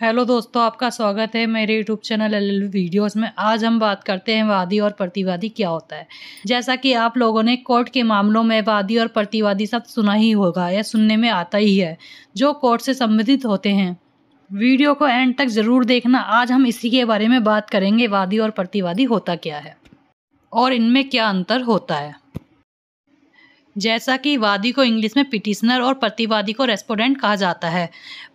Hello दोस्तों, आपका स्वागत है मेरे यूट्यूब चैनल एल वीडियोस में। आज हम बात करते हैं वादी और प्रतिवादी क्या होता है। जैसा कि आप लोगों ने कोर्ट के मामलों में वादी और प्रतिवादी शब्द सुना ही होगा, या सुनने में आता ही है, जो कोर्ट से संबंधित होते हैं। वीडियो को एंड तक ज़रूर देखना। आज हम इसी के बारे में बात करेंगे, वादी और प्रतिवादी होता क्या है और इनमें क्या अंतर होता है। जैसा कि वादी को इंग्लिश में पिटिशनर और प्रतिवादी को रेस्पोडेंट कहा जाता है।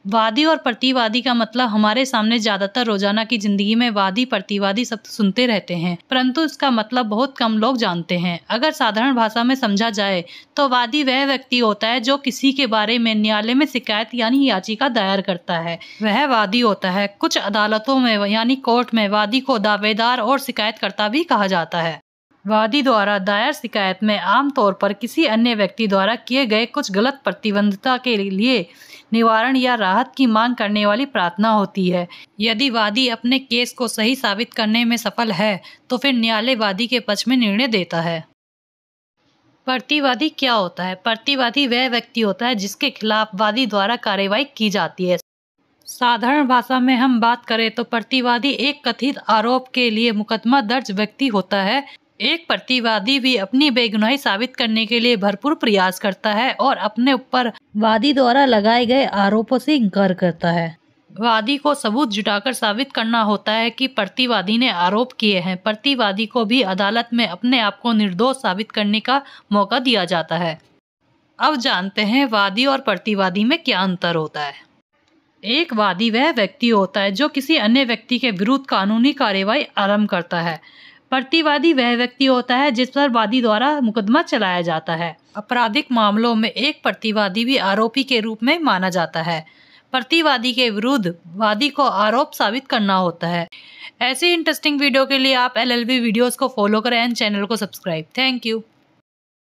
वादी और प्रतिवादी का मतलब हमारे सामने ज़्यादातर रोज़ाना की ज़िंदगी में वादी, प्रतिवादी शब्द सुनते रहते हैं, परंतु इसका मतलब बहुत कम लोग जानते हैं। अगर साधारण भाषा में समझा जाए तो वादी वह व्यक्ति होता है जो किसी के बारे में, न्यायालय में शिकायत यानी याचिका दायर करता है। वह वादी होता है। कुछ अदालतों में, यानी कोर्ट में, वादी को दावेदार और शिकायतकर्ता भी कहा जाता है। वादी द्वारा दायर शिकायत में आमतौर पर किसी अन्य व्यक्ति द्वारा किए गए कुछ गलत प्रतिबंधता के लिए निवारण या राहत की मांग करने वाली प्रार्थना होती है। यदि वादी अपने केस को सही साबित करने में सफल है तो फिर न्यायालय वादी के पक्ष में निर्णय देता है। प्रतिवादी क्या होता है? प्रतिवादी वह व्यक्ति होता है जिसके खिलाफ वादी द्वारा कार्यवाही की जाती है। साधारण भाषा में हम बात करें तो प्रतिवादी एक कथित आरोप के लिए मुकदमा दर्ज व्यक्ति होता है एक प्रतिवादी भी अपनी बेगुनाही साबित करने के लिए भरपूर प्रयास करता है और अपने ऊपर वादी द्वारा लगाए गए आरोपों से इनकार करता है। वादी को सबूत जुटाकर साबित करना होता है कि प्रतिवादी ने आरोप किए हैं। प्रतिवादी को भी अदालत में अपने आप को निर्दोष साबित करने का मौका दिया जाता है। अब जानते हैं वादी और प्रतिवादी में क्या अंतर होता है। एक वादी वह व्यक्ति होता है जो किसी अन्य व्यक्ति के विरुद्ध कानूनी कार्यवाही आरंभ करता है। प्रतिवादी वह व्यक्ति होता है जिस पर वादी द्वारा मुकदमा चलाया जाता है। आपराधिक मामलों में एक प्रतिवादी भी आरोपी के रूप में माना जाता है। प्रतिवादी के विरुद्ध वादी को आरोप साबित करना होता है। ऐसे इंटरेस्टिंग वीडियो के लिए आप एलएलबी वीडियोस को फॉलो करें एंड चैनल को सब्सक्राइब थैंक यू